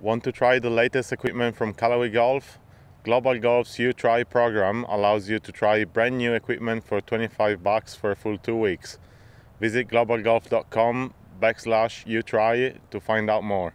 Want to try the latest equipment from Callaway Golf? Global Golf's Utry program allows you to try brand new equipment for 25 bucks for a full two weeks. Visit globalgolf.com backslash you try to find out more.